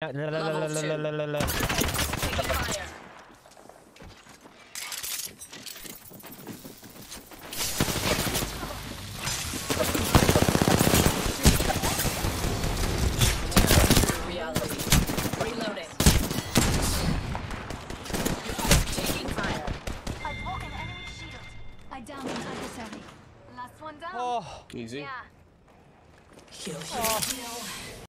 Taking fire. Last one down. Oh. Easy. Yeah. Kill. Oh.